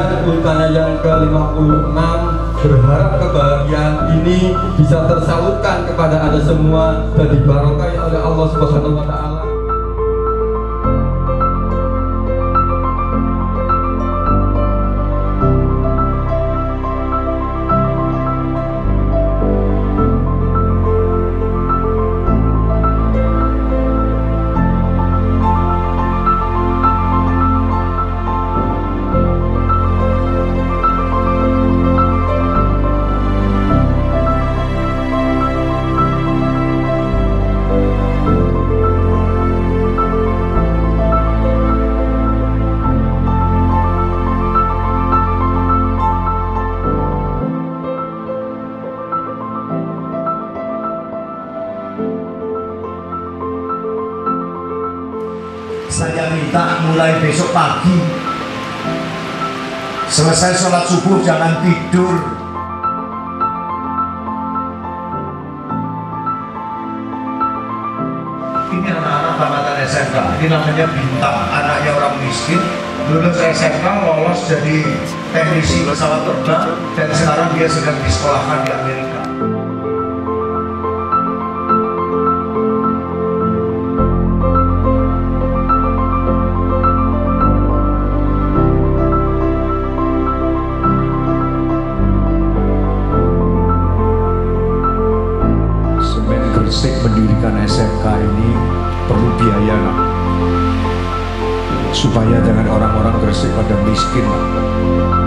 Kemudian urutannya yang ke-56 berharap kebahagiaan ini bisa tersalurkan kepada Anda semua dan dibarokai oleh Allah Subhanahu wa taala. Saya minta mulai besok pagi. Selesai sholat subuh jangan tidur. Ini anak-anak tamatan SMK Ini namanya bintang. Anaknya orang miskin. Lulus SMK lolos jadi teknisi pesawat terbang. Dan sekarang dia sedang disekolahkan di Amerika Gresik mendirikan SMK ini perlu biaya lah. Supaya jangan orang-orang Gresik pada miskin lah.